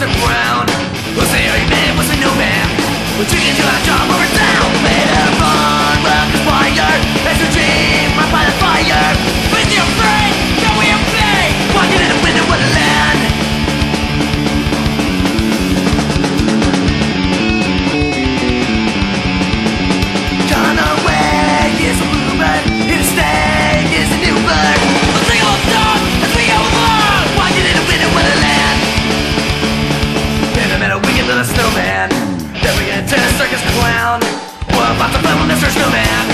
wasn't brown man. Then we get to circus clown. What about the play Mr. Snowman.